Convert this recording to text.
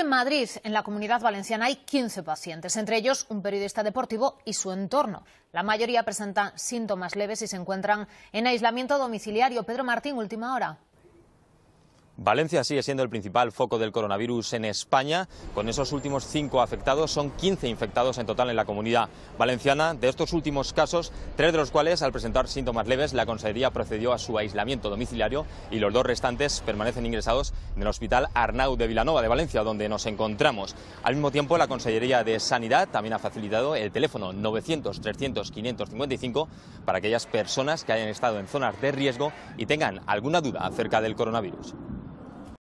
en Madrid, en la comunidad valenciana, hay 15 pacientes, entre ellos un periodista deportivo y su entorno. La mayoría presentan síntomas leves y se encuentran en aislamiento domiciliario. Pedro Martín, última hora. Valencia sigue siendo el principal foco del coronavirus en España. Con esos últimos cinco afectados, son 15 infectados en total en la comunidad valenciana. De estos últimos casos, tres de los cuales, al presentar síntomas leves, la Consejería procedió a su aislamiento domiciliario y los dos restantes permanecen ingresados en el Hospital Arnau de Vilanova de Valencia, donde nos encontramos. Al mismo tiempo, la Consellería de Sanidad también ha facilitado el teléfono 900-300-555 para aquellas personas que hayan estado en zonas de riesgo y tengan alguna duda acerca del coronavirus.